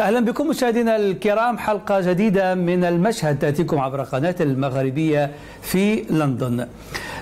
أهلا بكم مشاهدينا الكرام حلقة جديدة من المشهد تأتيكم عبر قناة المغربية في لندن.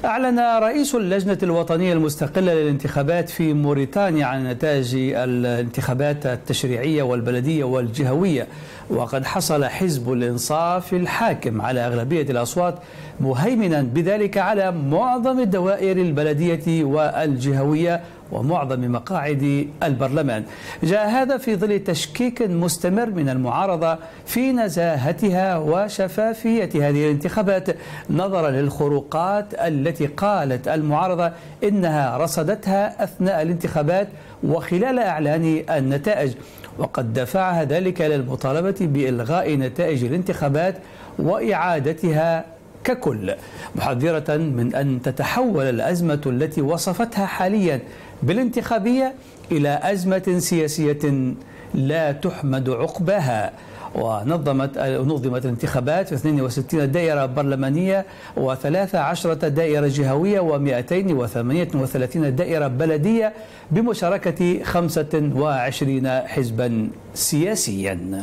أعلن رئيس اللجنة الوطنية المستقلة للانتخابات في موريتانيا عن نتائج الانتخابات التشريعية والبلدية والجهوية وقد حصل حزب الإنصاف الحاكم على أغلبية الأصوات مهيمنا بذلك على معظم الدوائر البلدية والجهوية ومعظم مقاعد البرلمان. جاء هذا في ظل تشكيك مستمر من المعارضة في نزاهتها وشفافية هذه الانتخابات. نظرا للخروقات التي قالت المعارضة إنها رصدتها أثناء الانتخابات وخلال إعلان النتائج. وقد دفعها ذلك إلى المطالبة بإلغاء نتائج الانتخابات وإعادتها ككل محذرة من أن تتحول الأزمة التي وصفتها حاليا بالانتخابية إلى أزمة سياسية لا تحمد عقباها. ونظمت نظمت الانتخابات في 62 دائرة برلمانية و13 دائرة جهوية و238 دائرة بلدية بمشاركة 25 حزبا سياسيا.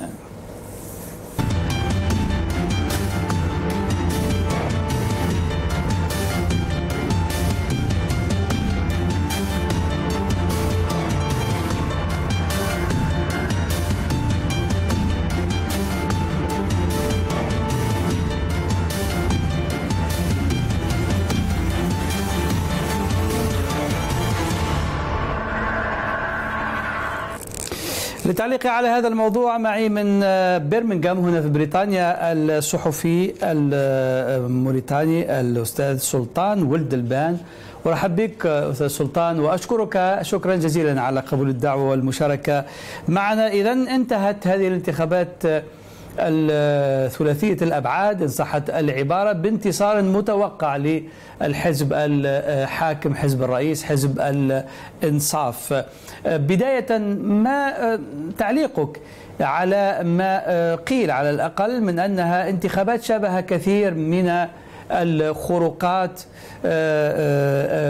للتعليق على هذا الموضوع معي من برمنغهام هنا في بريطانيا الصحفي الموريتاني الأستاذ سلطان ولد البان ورحب بك أستاذ سلطان وأشكرك شكرا جزيلا على قبول الدعوة والمشاركة معنا. اذا انتهت هذه الانتخابات الثلاثية الأبعاد إن صحت العبارة بانتصار متوقع للحزب الحاكم حزب الرئيس حزب الإنصاف. بداية ما تعليقك على ما قيل على الأقل من أنها انتخابات شابه كثير من الخروقات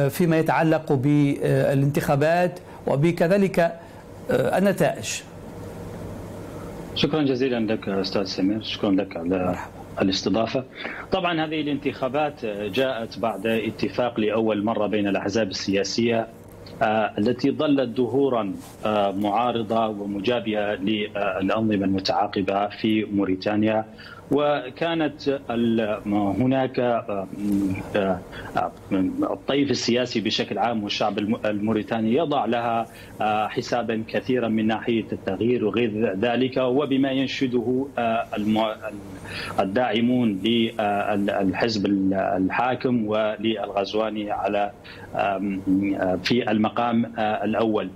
فيما يتعلق بالانتخابات وبكذلك النتائج؟ شكرا جزيلا لك أستاذ سمير. شكرا لك على الاستضافة. طبعا هذه الانتخابات جاءت بعد اتفاق لأول مرة بين الأحزاب السياسية التي ظلت ظهورا معارضة ومجابهة للأنظمة المتعاقبة في موريتانيا. وكانت هناك الطيف السياسي بشكل عام والشعب الموريتاني يضع لها حسابا كثيرا من ناحية التغيير وغير ذلك. وبما ينشده الداعمون للحزب الحاكم وللغزواني على في المقام الأول.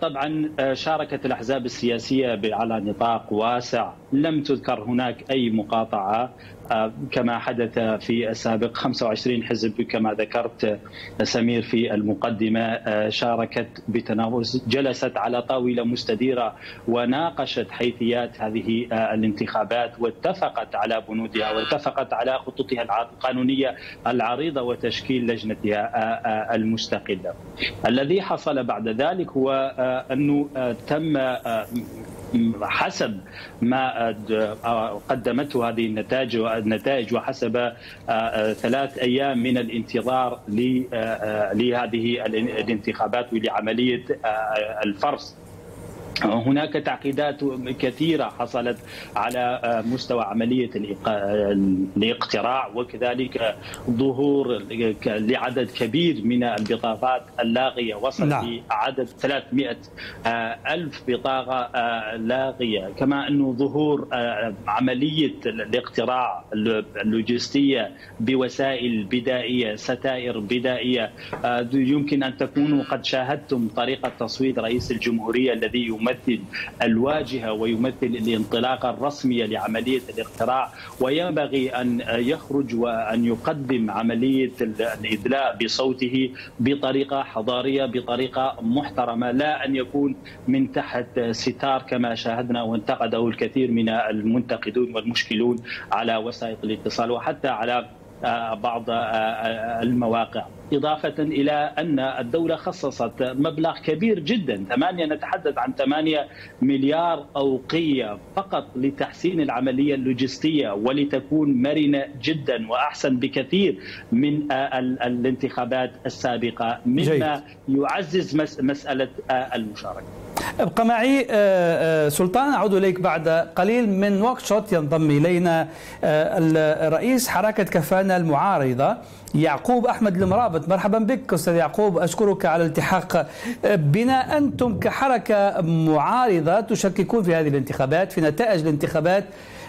طبعا شاركت الأحزاب السياسية على نطاق واسع. لم تذكر هناك أي مقاطعة كما حدث في السابق 25 حزب كما ذكرت سمير في المقدمة شاركت بتنافس جلست على طاولة مستديرة وناقشت حيثيات هذه الانتخابات واتفقت على بنودها واتفقت على خطوطها القانونية العريضة وتشكيل لجنتها المستقلة. الذي حصل بعد ذلك هو أنه تم حسب ما قدمته هذه النتائج النتائج وحسب ثلاث أيام من الانتظار لهذه الانتخابات ولعملية الفرص. هناك تعقيدات كثيرة حصلت على مستوى عملية الاقتراع وكذلك ظهور لعدد كبير من البطاقات اللاغية وصل نعم. لعدد 300 ألف بطاقة لاغية كما أنه ظهور عملية الاقتراع اللوجستية بوسائل بدائية ستائر بدائية يمكن أن تكونوا قد شاهدتم طريقة تصويت رئيس الجمهورية الذي يمثل الواجهة ويمثل الانطلاقه الرسميه لعملية الاقتراع وينبغي أن يخرج وأن يقدم عملية الإدلاء بصوته بطريقة حضارية بطريقة محترمة لا أن يكون من تحت ستار كما شاهدنا وانتقده الكثير من المنتقدون والمشكلون على وسائل الاتصال وحتى على بعض المواقع. إضافة إلى أن الدولة خصصت مبلغ كبير جدا ثمانية نتحدث عن ثمانية مليار أوقية فقط لتحسين العملية اللوجستية ولتكون مرنة جدا وأحسن بكثير من الانتخابات السابقة. مما جيد. يعزز مسألة المشاركة. ابقى معي سلطان أعود إليك بعد قليل من وقت شوت ينضم إلينا رئيس حركة كفانا المعارضة. يعقوب أحمد المرابط مرحبا بك أستاذ يعقوب. أشكرك على الالتحاق. بنا أنتم كحركة معارضة تشككون في هذه الانتخابات في نتائج الانتخابات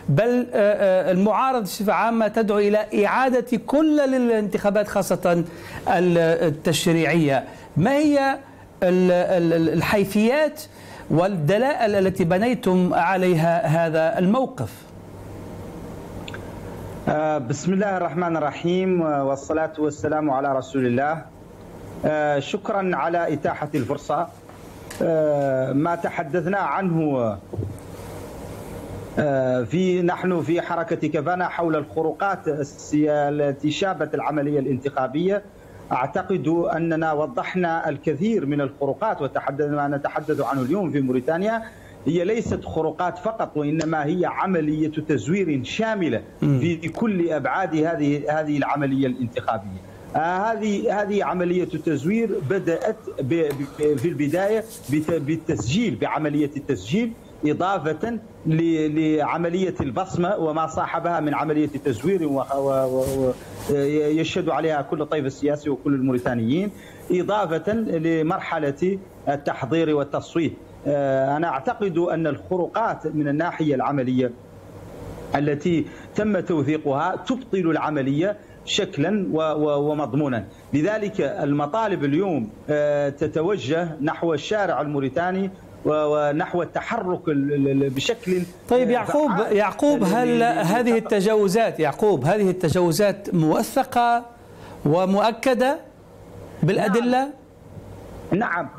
بل المعارضة بصفة عامة تدعو إلى إعادة كل الانتخابات خاصة التشريعية. ما هي الحيثيات والدلائل التي بنيتم عليها هذا الموقف؟ بسم الله الرحمن الرحيم والصلاة والسلام على رسول الله. شكرا على إتاحة الفرصة. ما تحدثنا عنه في نحن في حركة كفانا حول الخروقات التي شابت العملية الانتخابية. أعتقد أننا وضحنا الكثير من الخروقات وتحدثنا نتحدث عنه اليوم في موريتانيا. هي ليست خروقات فقط وإنما هي عملية تزوير شاملة في كل أبعاد هذه هذه العملية الانتخابية. هذه هذه عملية تزوير بدأت في البداية بالتسجيل بعملية التسجيل إضافة لعملية البصمة وما صاحبها من عملية تزوير ويشهد عليها كل الطيف السياسي وكل الموريتانيين إضافة لمرحلة التحضير والتصويت. أنا أعتقد أن الخروقات من الناحية العملية التي تم توثيقها تبطل العملية شكلا ومضمونا. لذلك المطالب اليوم تتوجه نحو الشارع الموريتاني ونحو التحرك بشكل طيب يعقوب يعقوب هل هذه التجاوزات يعقوب هذه التجاوزات موثقة ومؤكدة بالأدلة؟ نعم, نعم.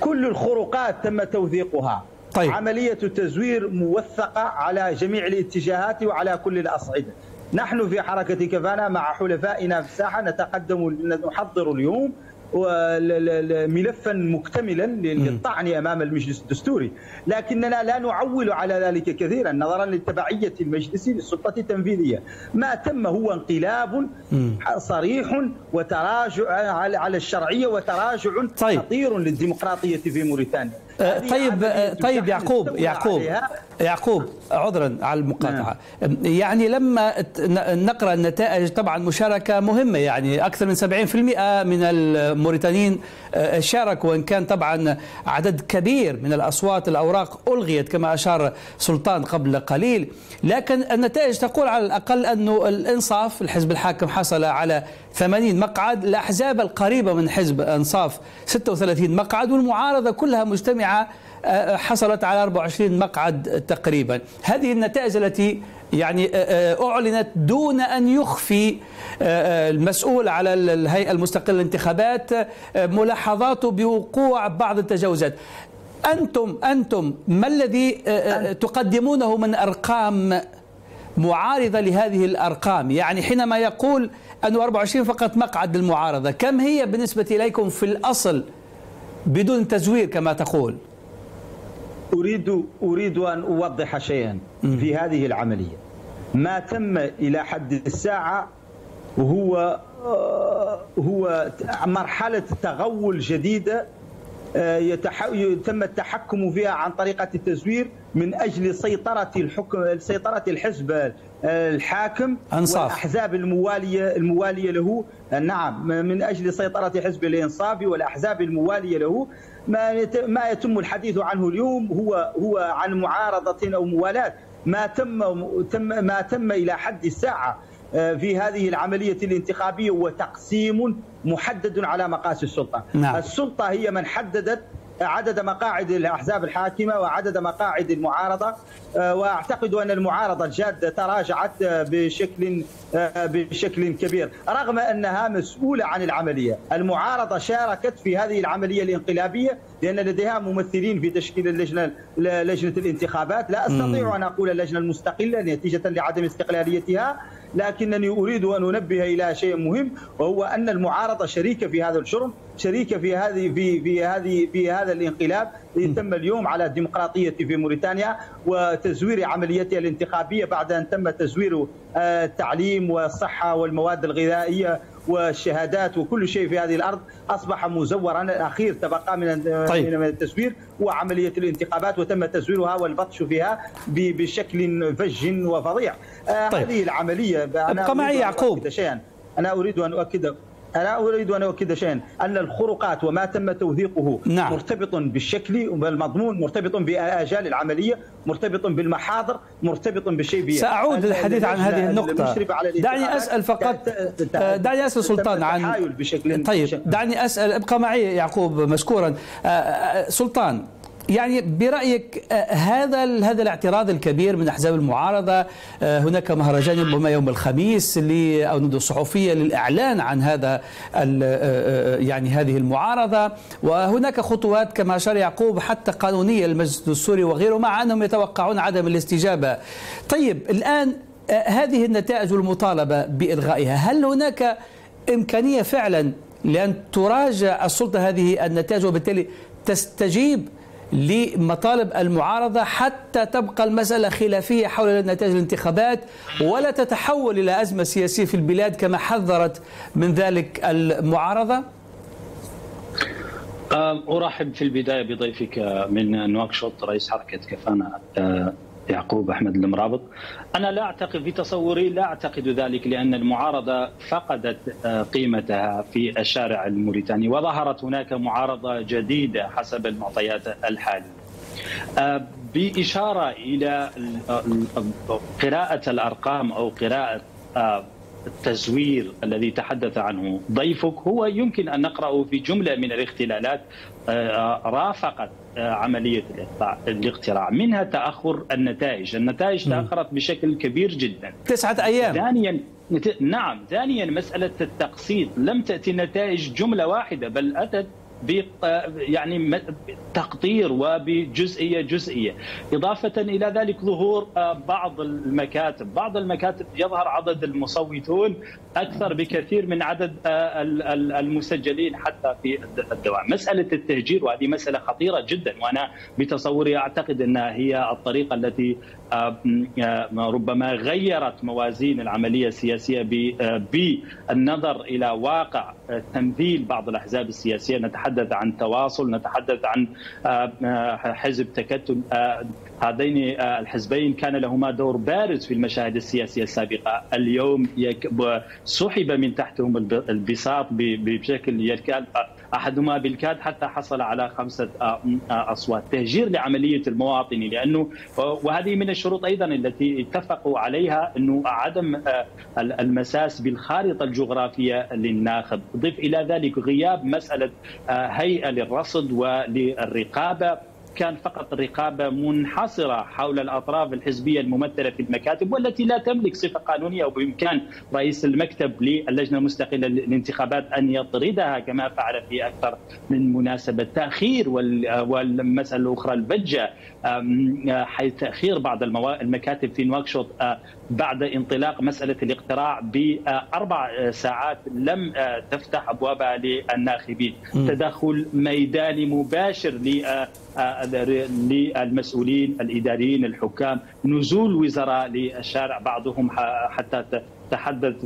كل الخروقات تم توثيقها. طيب. عملية تزوير موثقة على جميع الاتجاهات وعلى كل الأصعدة. نحن في حركة كفانا مع حلفائنا في الساحة نتقدم نحضر اليوم. ملفا مكتملا للطعن أمام المجلس الدستوري، لكننا لا نعول على ذلك كثيرا نظرا لتبعية المجلس للسلطة التنفيذية، ما تم هو انقلاب صريح وتراجع على الشرعية وتراجع طيب. خطير للديمقراطية في موريتانيا. طيب طيب يعقوب يعقوب. يعقوب عذرا على المقاطعة. يعني لما نقرأ النتائج طبعا مشاركة مهمة. يعني أكثر من 70% من الموريتانيين شاركوا وإن كان طبعا عدد كبير من الأصوات الأوراق ألغيت كما أشار سلطان قبل قليل. لكن النتائج تقول على الأقل انه الإنصاف الحزب الحاكم حصل على 80 مقعد. الأحزاب القريبة من حزب أنصاف 36 مقعد والمعارضة كلها مجتمعة حصلت على 24 مقعد تقريبا. هذه النتائج التي يعني أعلنت دون أن يخفي المسؤول على الهيئة المستقلة للانتخابات ملاحظاته بوقوع بعض التجاوزات. أنتم أنتم ما الذي تقدمونه من أرقام معارضة لهذه الأرقام؟ يعني حينما يقول أنه 24 فقط مقعد للمعارضة كم هي بالنسبة إليكم في الأصل بدون تزوير كما تقول؟ أريد أريد أن أوضح شيئا في هذه العملية. ما تم إلى حد الساعة هو هو مرحلة تغول جديدة تم التحكم فيها عن طريقة التزوير من أجل سيطرة الحكم سيطرة الحزب الحاكم أنصاف. والأحزاب الموالية الموالية له. نعم من أجل سيطرة حزب الإنصاف والأحزاب الموالية له. ما ما يتم الحديث عنه اليوم هو هو عن معارضة أو موالاة ما تم تم ما تم إلى حد الساعة في هذه العملية الانتخابية وتقسيم محدد على مقاس السلطة نعم. السلطة هي من حددت عدد مقاعد الأحزاب الحاكمة وعدد مقاعد المعارضة وأعتقد أن المعارضة الجاده تراجعت بشكل بشكل كبير رغم أنها مسؤولة عن العملية، المعارضة شاركت في هذه العملية الانقلابية لأن لديها ممثلين في تشكيل اللجنة لجنة الانتخابات، لا أستطيع أن أقول اللجنة المستقلة نتيجة لعدم استقلاليتها لكنني أريد أن أنبه إلى شيء مهم وهو أن المعارضة شريكة في هذا الجرم شريكة في هذه في في هذه في هذا الانقلاب الذي تم اليوم على الديمقراطية في موريتانيا وتزوير عمليتها الانتخابية بعد أن تم تزوير التعليم والصحة والمواد الغذائية والشهادات وكل شيء في هذه الأرض. أصبح مزورا الأخير تبقى من طيب. من التزوير وعمليه الانتخابات وتم تزويرها والبطش فيها بشكل فج وفظيع. طيب. هذه العملية ابقى معي يعقوب. شيئا. أنا أريد أن أؤكد أنا أريد أن أؤكد شيئا؟ أن الخروقات وما تم توثيقه نعم. مرتبط بالشكل والمضمون مرتبط بآجال العملية مرتبط بالمحاضر مرتبط بالشيء سأعود للحديث عن هذه النقطة. دعني أسأل فقط. دعني أسأل سلطان عن بشكل طيب دعني أسأل ابقى معي يعقوب مشكورا سلطان. يعني برأيك آه، هذا هذا الاعتراض الكبير من أحزاب المعارضة آه، هناك مهرجان ربما يوم الخميس أو ندوه صحفية للإعلان عن هذا آه، يعني هذه المعارضة وهناك خطوات كما اشار يعقوب حتى قانونية للمجلس الدستوري وغيره مع أنهم يتوقعون عدم الاستجابة. طيب الآن هذه النتائج المطالبة بإلغائها هل هناك إمكانية فعلا لأن تراجع السلطة هذه النتائج وبالتالي تستجيب لمطالب المعارضة حتى تبقى المسألة خلافية حول نتائج الانتخابات ولا تتحول إلى أزمة سياسية في البلاد كما حذرت من ذلك المعارضة؟ أرحب في البداية بضيفك من نواكشوط رئيس حركة كفانا أه، يعقوب أحمد المرابط. أنا لا أعتقد في تصوري لا أعتقد ذلك لأن المعارضة فقدت آه، قيمتها في الشارع الموريتاني وظهرت هناك معارضة جديدة حسب المعطيات الحالية. آه، بإشارة إلى قراءة الأرقام أو قراءة آه، التزوير الذي تحدث عنه ضيفك هو يمكن أن نقرأه في جملة من الاختلالات. رافقت عملية الاقتراع منها تأخر النتائج، النتائج تأخرت بشكل كبير جدا. تسعة أيام. ثانيا نعم، ثانيا مسألة التقسيط لم تأتي نتائج جملة واحدة بل أتت يعني تقطير وبجزئية جزئية، إضافة إلى ذلك ظهور آه، بعض المكاتب، بعض المكاتب يظهر عدد المصوتون أكثر بكثير من عدد آه، المسجلين حتى في الدوام، مسألة التهجير وهذه مسألة خطيرة جدا وأنا بتصوري أعتقد إنها هي الطريقة التي ربما غيرت موازين العملية السياسية بالنظر إلى واقع تمثيل بعض الأحزاب السياسية. نتحدث عن تواصل نتحدث عن آه، آه، حزب تكتل آه، هذين الحزبين. كان لهما دور بارز في المشاهد السياسية السابقة، اليوم سحب من تحتهم البساط بشكل يكاد أحدهما بالكاد حتى حصل على خمسة أصوات، تهجير لعملية المواطنه لأنه وهذه من الشروط أيضا التي اتفقوا عليها إنه عدم المساس بالخارطة الجغرافية للناخب، ضف إلى ذلك غياب مسألة هيئة للرصد وللرقابة. كان فقط رقابة منحصرة حول الأطراف الحزبية الممثلة في المكاتب والتي لا تملك صفة قانونية وبإمكان رئيس المكتب للجنة المستقلة للانتخابات أن يطردها كما فعل في أكثر من مناسبة تأخير. والمسألة الأخرى البجة حيث تأخير بعض المكاتب في نواكشوط بعد انطلاق مسألة الاقتراع باربع ساعات لم تفتح أبوابها للناخبين. تدخل ميداني مباشر للمسؤولين الإداريين الحكام. نزول وزراء للشارع بعضهم حتى تحدث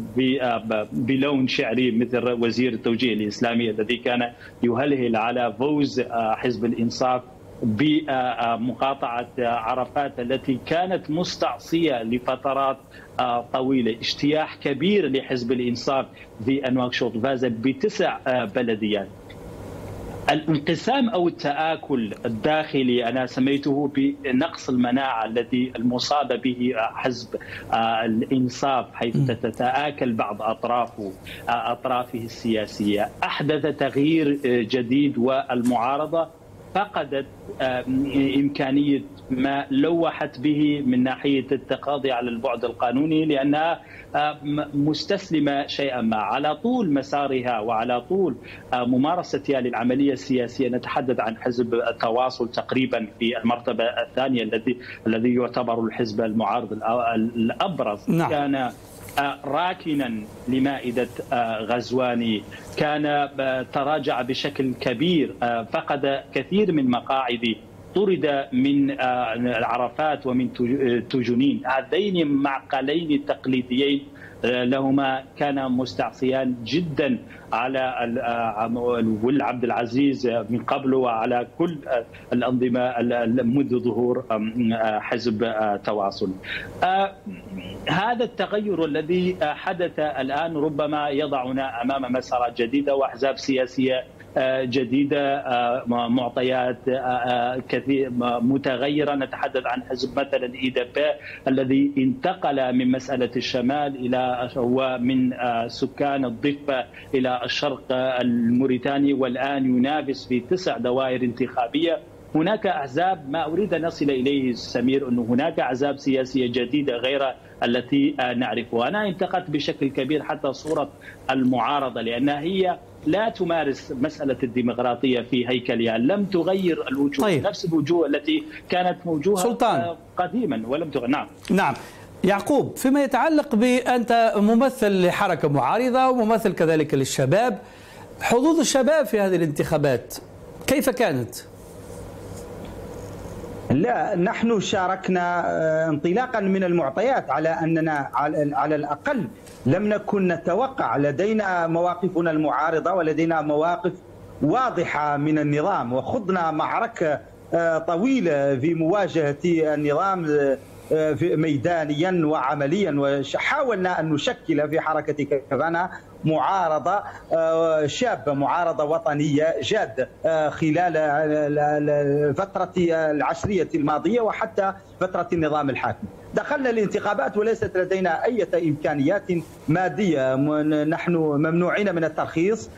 بلون شعري مثل وزير التوجيه الإسلامي الذي كان يهلهل على فوز حزب الإنصاف بمقاطعة عرفات التي كانت مستعصية لفترات طويلة، اجتياح كبير لحزب الإنصاف في انواكشوط فاز بتسع بلديات. الانقسام أو التآكل الداخلي أنا سميته بنقص المناعة الذي المصاب به حزب آه، الإنصاف حيث تتآكل بعض أطرافه آه، أطرافه السياسية. أحدث تغيير آه، جديد والمعارضة فقدت إمكانية ما لوحت به من ناحية التقاضي على البعد القانوني لأنها آه، مستسلمة شيئا ما. على طول مسارها وعلى طول ممارستها للعملية السياسية. نتحدث عن حزب التواصل تقريبا في المرتبة الثانية الذي الذي يعتبر الحزب المعارض الأبرز. نعم. كان راكنا لمائدة غزواني كان تراجع بشكل كبير فقد كثير من مقاعد. طرد من عرفات ومن تجنين هذين المعقلين التقليديين لهما كان مستعصيان جدا على ول عبد العزيز من قبل وعلى كل الأنظمة منذ ظهور حزب تواصل. هذا التغير الذي حدث الآن ربما يضعنا أمام مسارات جديدة وأحزاب سياسية جديدة معطيات كثير متغيرة. نتحدث عن حزب مثلا ايدابا الذي انتقل من مسألة الشمال إلى هو من سكان الضفة إلى الشرق الموريتاني والآن ينافس في تسع دوائر انتخابية. هناك أحزاب ما أريد أن أصل إليه سمير إنه هناك أحزاب سياسية جديدة غير التي نعرفها، أنا انتقدت بشكل كبير حتى صورة المعارضة لأنها هي لا تمارس مسألة الديمقراطية في هيكلها لم تغير الوجوه طيب. نفس الوجوه التي كانت موجوهة سلطان. قديما ولم تغير نعم نعم يعقوب فيما يتعلق بأنت ممثل لحركة معارضة وممثل كذلك للشباب حظوظ الشباب في هذه الانتخابات كيف كانت؟ لا نحن شاركنا انطلاقا من المعطيات على أننا على الأقل لم نكن نتوقع لدينا مواقفنا المعارضة ولدينا مواقف واضحة من النظام وخضنا معركة طويلة في مواجهة النظام ميدانيا وعمليا وحاولنا أن نشكل في حركة كفانا معارضة شابة معارضة وطنية جادة خلال الفترة العشرية الماضية وحتى فترة النظام الحاكم. دخلنا الانتخابات وليست لدينا أي إمكانيات مادية. نحن ممنوعين من الترخيص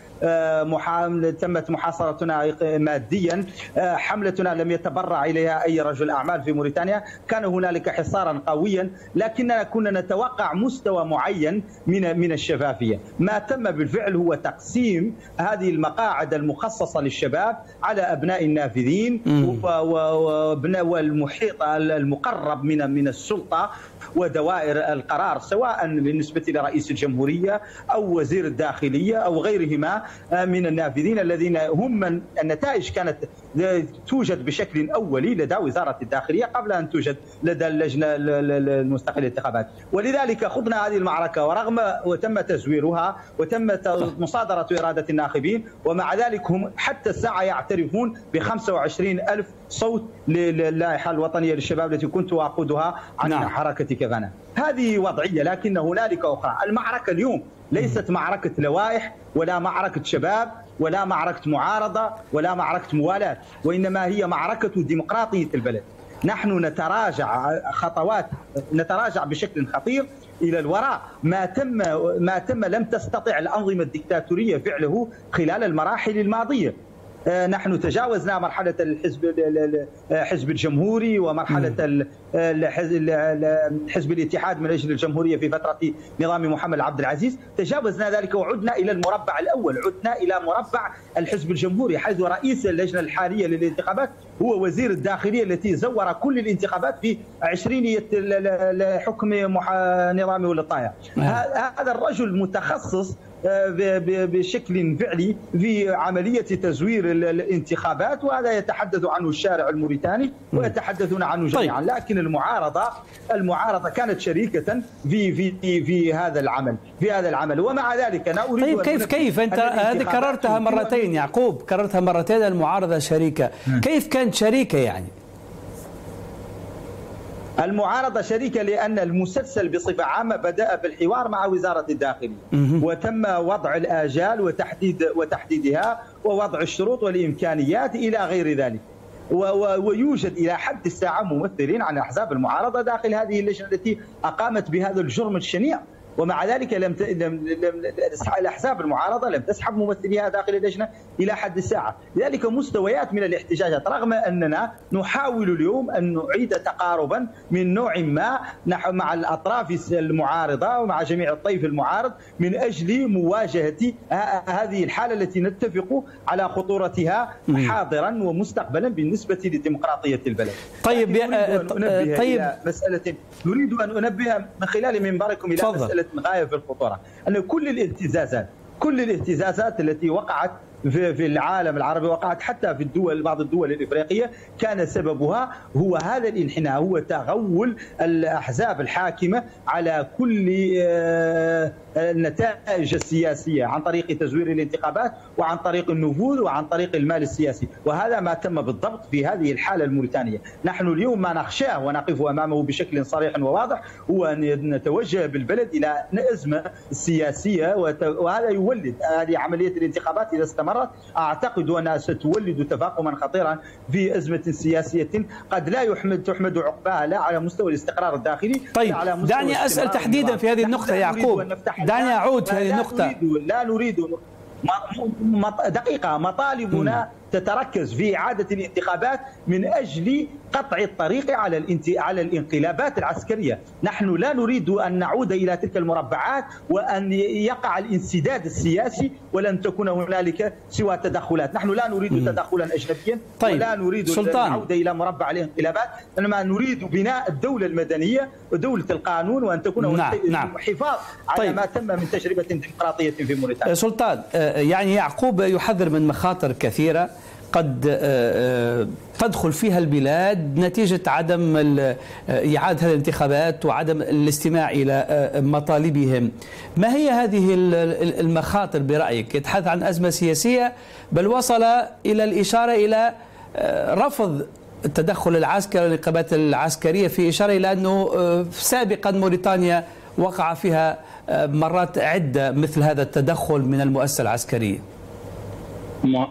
تمت محاصرتنا ماديا. حملتنا لم يتبرع إليها أي رجل أعمال في موريتانيا. كان هنالك حصارا قويا لكننا كنا نتوقع مستوى معين من من الشفافية. ما تم بالفعل هو تقسيم هذه المقاعد المخصصة للشباب على أبناء النافذين والمحيط المقرب من من السلطه ودوائر القرار سواء بالنسبة لرئيس الجمهورية أو وزير الداخلية أو غيرهما من النافذين الذين هم من النتائج كانت توجد بشكل أولي لدى وزارة الداخلية قبل أن توجد لدى اللجنة المستقله للانتخابات ولذلك خضنا هذه المعركة ورغم وتم تزويرها وتم مصادرة إرادة الناخبين ومع ذلك هم حتى الساعة يعترفون ب 25 ألف صوت للائحه الوطنية للشباب التي كنت أقودها عن نعم. حركة كفانا هذه وضعية لكن هنالك أخرى المعركة اليوم ليست معركة لوائح ولا معركة شباب ولا معركة معارضة ولا معركة موالاة وإنما هي معركة ديمقراطية البلد. نحن نتراجع خطوات نتراجع بشكل خطير إلى الوراء. ما تم ما تم لم تستطع الأنظمة الدكتاتورية فعله خلال المراحل الماضية. نحن تجاوزنا مرحلة الحزب الحزب الجمهوري ومرحلة حزب الاتحاد من أجل الجمهورية في فترة نظام محمد عبد العزيز. تجاوزنا ذلك وعدنا إلى المربع الأول عدنا إلى مربع الحزب الجمهوري حيث رئيس اللجنة الحالية للانتخابات هو وزير الداخلية التي زور كل الانتخابات في عشرينية حكم نظام ولطايا هذا الرجل متخصص بشكل فعلي في عملية تزوير الانتخابات وهذا يتحدث عنه الشارع الموريتاني ويتحدثون عنه جميعا. طيب. لكن المعارضة المعارضة كانت شريكة في في في هذا العمل في هذا العمل. ومع ذلك أنا أريد طيب كيف كيف؟ أنت هذه كررتها مرتين يعقوب كررتها مرتين المعارضة شريكة. كيف كانت شريكة يعني؟ المعارضة شريكة لأن المسلسل بصفة عامة بدأ بالحوار مع وزارة الداخلية. وتم وضع الآجال وتحديد وتحديدها ووضع الشروط والإمكانيات إلى غير ذلك. ويوجد إلى حد الساعة ممثلين عن أحزاب المعارضة داخل هذه اللجنة التي أقامت بهذا الجرم الشنيع. ومع ذلك لم ت... لم... لم... الاحزاب المعارضة لم تسحب ممثليها داخل اللجنة إلى حد الساعة، لذلك مستويات من الاحتجاجات رغم أننا نحاول اليوم أن نعيد تقاربا من نوع ما مع الأطراف المعارضة ومع جميع الطيف المعارض من أجل مواجهة هذه الحالة التي نتفق على خطورتها حاضرا ومستقبلا بالنسبة لديمقراطية البلد. طيب يا طيب إلى مساله نريد أن أنبه من خلال منبركم إلى فضل. مسألة غايه في الخطورة. ان كل الاهتزازات كل الاهتزازات التي وقعت في العالم العربي وقعت حتى في الدول بعض الدول الإفريقية كان سببها هو هذا الانحناء هو تغول الأحزاب الحاكمة على كل آه، النتائج السياسية عن طريق تزوير الانتخابات وعن طريق النفوذ وعن طريق المال السياسي. وهذا ما تم بالضبط في هذه الحالة الموريتانية. نحن اليوم ما نخشاه ونقف أمامه بشكل صريح وواضح هو أن نتوجه بالبلد إلى ازمه سياسية وهذا يولد هذه عملية الانتخابات إذا استمرت أعتقد أنها ستولد تفاقما خطيرا في أزمة سياسية قد لا يحمد تحمد عقباها لا على مستوى الاستقرار الداخلي طيب على مستوى دعني أسأل تحديدا في هذه النقطة يعقوب. دعني أعود في هذه النقطة. لا نريد دقيقة مطالبنا تتركز في إعادة الانتخابات من أجل قطع الطريق على على الانقلابات العسكرية، نحن لا نريد أن نعود إلى تلك المربعات وأن يقع الانسداد السياسي ولن تكون هنالك سوى تدخلات، نحن لا نريد تدخلا اجنبيا طيب. ولا نريد سلطان. العوده إلى مربع الانقلابات، إنما نريد بناء الدولة المدنية ودولة القانون وأن تكون نعم. نعم. حفاظ على طيب. ما تم من تجربة ديمقراطية في موريتانيا. سلطان يعني يعقوب يحذر من مخاطر كثيرة قد آه، آه، تدخل فيها البلاد نتيجة عدم آه، إعادة الانتخابات وعدم الاستماع إلى مطالبهم. ما هي هذه المخاطر برأيك؟ يتحدث عن أزمة سياسية بل وصل إلى الإشارة إلى رفض التدخل العسكري والانقلابات العسكرية في إشارة إلى أنه سابقا موريتانيا وقع فيها مرات عدة مثل هذا التدخل من المؤسسة العسكرية.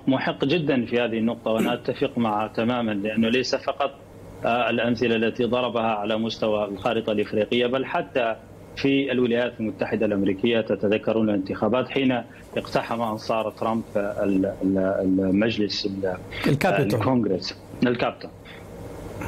محق جدا في هذه النقطة وأنا أتفق معها تماما لأنه ليس فقط آه، الأمثلة التي ضربها على مستوى الخارطة الإفريقية بل حتى في الولايات المتحدة الأمريكية تتذكرون الانتخابات حين اقتحم أنصار ترامب المجلس الكونغرس الكابتن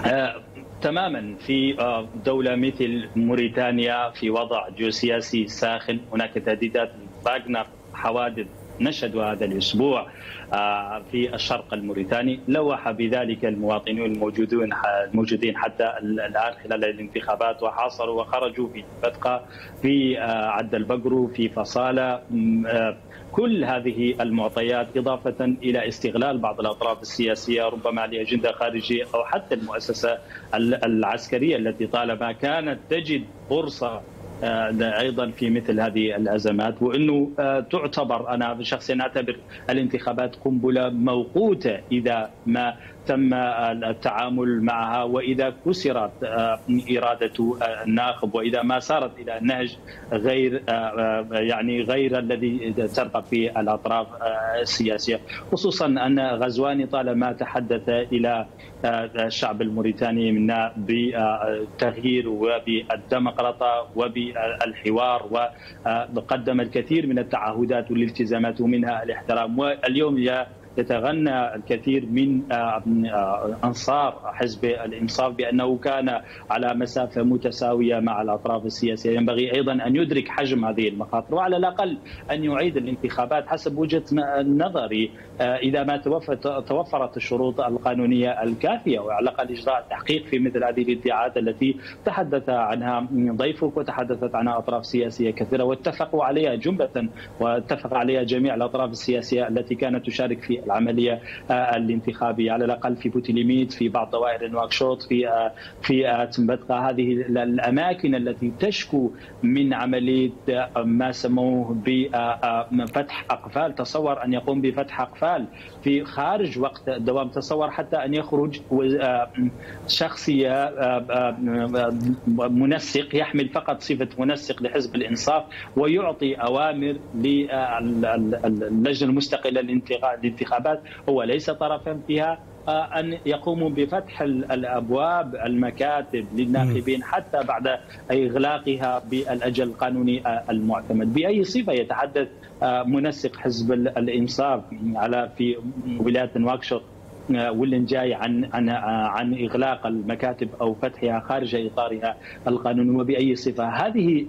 آه تماما في آه، دولة مثل موريتانيا في وضع جيوسياسي ساخن هناك تهديدات باغنر حوادث نشهد هذا الأسبوع آه، في الشرق الموريتاني. لوح بذلك المواطنون الموجودون الموجودين حتى الآن خلال الانتخابات وحاصروا وخرجوا في فتقه في آه، عد البقرو في فصالة آه، كل هذه المعطيات إضافة إلى استغلال بعض الأطراف السياسية ربما لأجندة خارجية أو حتى المؤسسة العسكرية التي طالما كانت تجد فرصة أيضا في مثل هذه الأزمات وإنه آه، تعتبر أنا شخصيا أعتبر الانتخابات قنبلة موقوتة إذا ما تم التعامل معها وإذا كسرت آه، إرادة الناخب وإذا ما سارت إلى نهج غير يعني غير الذي ترغب في الأطراف السياسية. خصوصا أن غزواني طالما تحدث إلى الشعب الموريتاني منا بالتغيير وبالديمقراطه وبالحوار وقدم الكثير من التعهدات والالتزامات ومنها الاحترام. واليوم يتغنى الكثير من آه، آه، أنصار حزب الإنصاف بأنه كان على مسافة متساوية مع الأطراف السياسية، ينبغي أيضا أن يدرك حجم هذه المخاطر وعلى الأقل أن يعيد الانتخابات حسب وجهة نظري آه، إذا ما توفرت الشروط القانونية الكافية وعلى الأقل إجراء تحقيق في مثل هذه الادعاءات التي تحدث عنها ضيفك وتحدثت عنها أطراف سياسية كثيرة. واتفقوا عليها جملة واتفق عليها جميع الأطراف السياسية التي كانت تشارك في العملية آه، الانتخابية. على الأقل في بوتيليميت في بعض دوائر نواكشوط في آه، في آه، تنبتقى. هذه الأماكن التي تشكو من عملية ما سموه بفتح أقفال. تصور أن يقوم بفتح أقفال في خارج وقت الدوام تصور حتى أن يخرج شخصية منسق يحمل فقط صفة منسق لحزب الإنصاف ويعطي أوامر للجنه المستقلة للانتخابات الانتخابات هو ليس طرفا فيها آه، أن يقوموا بفتح الأبواب المكاتب للناخبين حتى بعد إغلاقها بالأجل القانوني آه، المعتمد. بأي صفة يتحدث آه، منسق حزب الإنصاف على في ولايه نواكشوط واللي جاي عن عن عن إغلاق المكاتب أو فتحها خارج إطارها القانوني وبأي صفة، هذه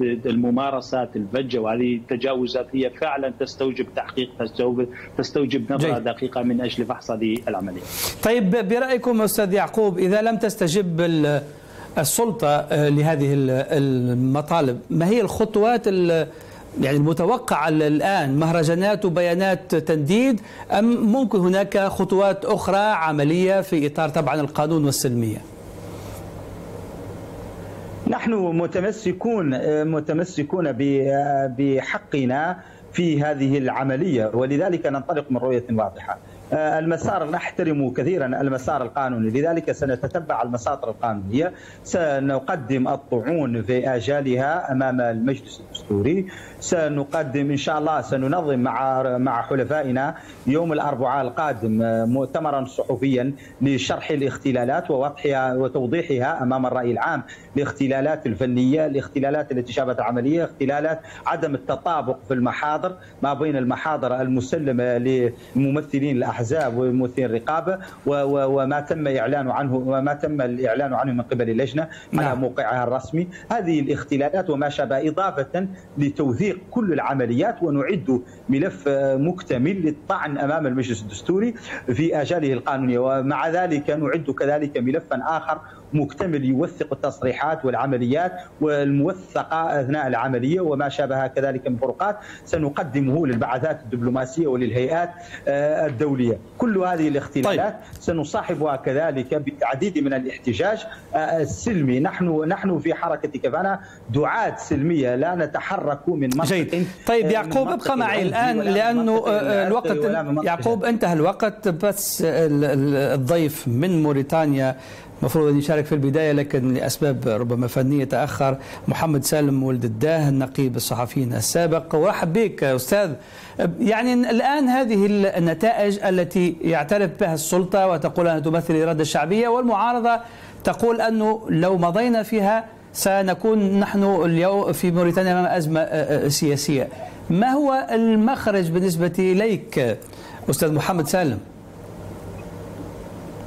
الممارسات الفجة وهذه التجاوزات هي فعلا تستوجب تحقيق تستوجب تستوجب نظره دقيقة من أجل فحص هذه العملية. طيب برأيكم أستاذ يعقوب إذا لم تستجب السلطة لهذه المطالب ما هي الخطوات يعني المتوقع الآن مهرجانات وبيانات تنديد أم ممكن هناك خطوات أخرى عملية في إطار طبعا القانون والسلمية؟ نحن متمسكون متمسكون بحقنا في هذه العملية ولذلك ننطلق من رؤية واضحة. المسار نحترم كثيرا المسار القانوني لذلك سنتتبع المساطر القانونية. سنقدم الطعون في آجالها أمام المجلس الدستوري. سنقدم إن شاء الله سننظم مع مع حلفائنا يوم الأربعاء القادم آه، مؤتمرا صحفيا لشرح الاختلالات ووضحها وتوضيحها أمام الرأي العام الاختلالات الفنية الاختلالات التي شابت العملية اختلالات عدم التطابق في المحاضر ما بين المحاضر المسلمة لممثلين الأحزاب وممثلين الرقابة وما تم إعلان عنه وما تم الإعلان عنه من قبل اللجنة على نعم. موقعها الرسمي هذه الاختلالات وما شابه إضافة لتوثيق كل العمليات ونعد ملف مكتمل للطعن أمام المجلس الدستوري في آجاله القانونية. ومع ذلك نعد كذلك ملفا آخر مكتمل يوثق التصريحات والعمليات والموثقة أثناء العملية وما شابه كذلك من فروقات سنقدمه للبعثات الدبلوماسية وللهيئات آه، الدولية كل هذه الاختلالات طيب. سنصاحبها كذلك بالعديد من الاحتجاج آه، السلمي نحن نحن في حركة كفانا دعاة سلمية لا نتحرك من منطق جيد. طيب آه، يعقوب ابقى معي الآن لأنه الوقت يعقوب انتهى الوقت بس الضيف من موريتانيا المفروض أن يشارك في البداية لكن لأسباب ربما فنية تأخر محمد سالم ولد الداه النقيب الصحفيين السابق. ورحب بك أستاذ. يعني الآن هذه النتائج التي يعترف بها السلطة وتقول أنها تمثل الإرادة الشعبية والمعارضة تقول أنه لو مضينا فيها سنكون نحن اليوم في موريتانيا أمام أزمة آه، آه، سياسية. ما هو المخرج بالنسبة إليك أستاذ محمد سالم؟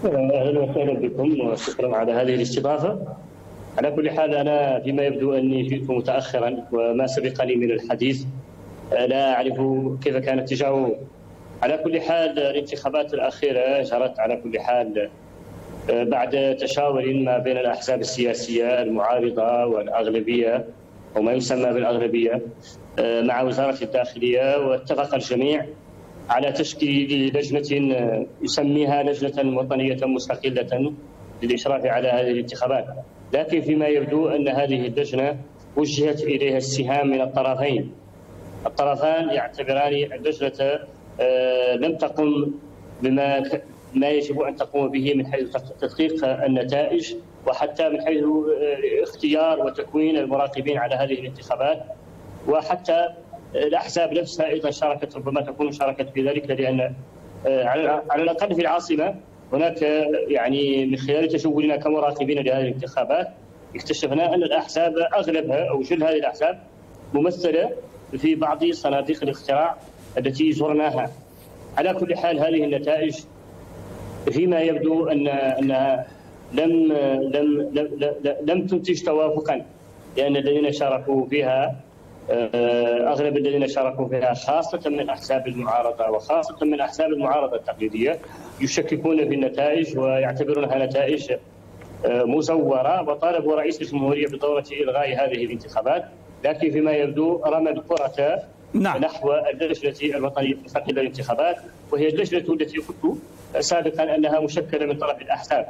أهلا وسهلا بكم وشكرا على هذه الاستضافة. على كل حال أنا فيما يبدو أني جئت متاخرا وما سبقني من الحديث لا أعرف كيف كان اتجاهه. على كل حال الانتخابات الأخيرة جرت على كل حال بعد تشاور ما بين الأحزاب السياسية المعارضة والأغلبية أو ما يسمى بالأغلبية مع وزارة الداخلية واتفق الجميع على تشكيل لجنة يسميها لجنة وطنية مستقلة للإشراف على هذه الانتخابات. لكن فيما يبدو أن هذه اللجنة وجهت إليها السهام من الطرفين. الطرفان يعتبران اللجنة آه، لم تقم بما ما يجب أن تقوم به من حيث تدقيق النتائج وحتى من حيث آه، اختيار وتكوين المراقبين على هذه الانتخابات وحتى الاحزاب نفسها أيضا شاركت ربما تكون شاركت في ذلك لأن آه، على الأقل في العاصمة هناك يعني من خلال تشغلنا كمراقبين لهذه الانتخابات اكتشفنا أن الأحزاب أغلبها أو جل هذه الأحزاب ممثلة في بعض صناديق الاقتراع التي زرناها. على كل حال هذه النتائج فيما يبدو أن انها لم لم لم, لم تنتج توافقا لأن الذين شاركوا فيها آه، أغلب الذين شاركوا فيها خاصة من أحزاب المعارضة وخاصة من أحزاب المعارضة التقليدية يشككون في النتائج ويعتبرونها نتائج آه، مزورة وطالبوا رئيس الجمهورية بدورة إلغاء هذه الانتخابات لكن فيما يبدو رمى الكرة نعم. نحو اللجنة الوطنية المستقله للانتخابات وهي اللجنة التي قلت سابقا أنها مشكلة من طرف الأحزاب.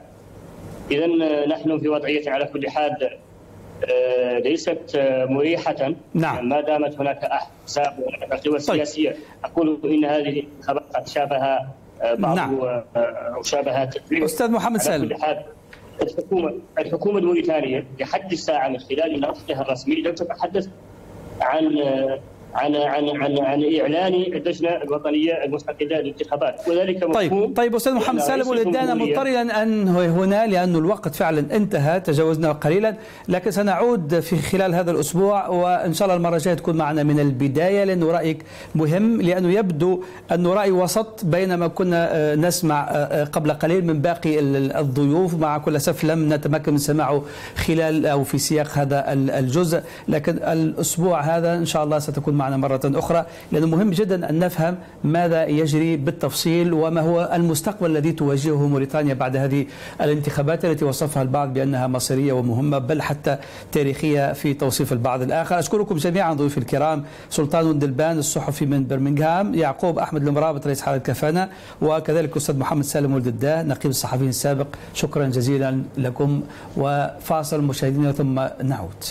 اذا نحن في وضعية على كل حال آه، ليست آه، مريحة نعم. ما دامت هناك أحزاب وهناك قوى طيب. سياسية أقول إن هذه الانتخابات قد شابها آه، بعض نعم. أو شابها أستاذ محمد سالم الحكومة الحكومة الموريتانية لحد الساعة من خلال نصها الرسمي لم تتحدث عن عن عن عن عن إعلان اللجنة الوطنية المستقلة للانتخابات. وذلك طيب طيب أستاذ محمد سالم ولدانا مضطرا أن هنا لأن الوقت فعلا انتهى تجاوزنا قليلا لكن سنعود في خلال هذا الأسبوع وإن شاء الله المرة الجاية تكون معنا من البداية لأنه رايك مهم لأنه يبدو انه رأي وسط بين ما كنا آه، نسمع آه، آه، قبل قليل من باقي الضيوف مع كل اسف لم نتمكن من سماعه خلال أو في سياق هذا الجزء. لكن الأسبوع هذا إن شاء الله ستكون معنا مرة أخرى لأنه مهم جدا أن نفهم ماذا يجري بالتفصيل وما هو المستقبل الذي تواجهه موريتانيا بعد هذه الانتخابات التي وصفها البعض بأنها مصيرية ومهمة بل حتى تاريخية في توصيف البعض الآخر. أشكركم جميعا ضيوفي الكرام سلطان دلبان الصحفي من برمنغهام يعقوب أحمد المرابط رئيس حالة كفانة وكذلك أستاذ محمد سالم ولد الداه نقيب الصحفيين السابق. شكرا جزيلا لكم وفاصل مشاهدينا ثم نعود.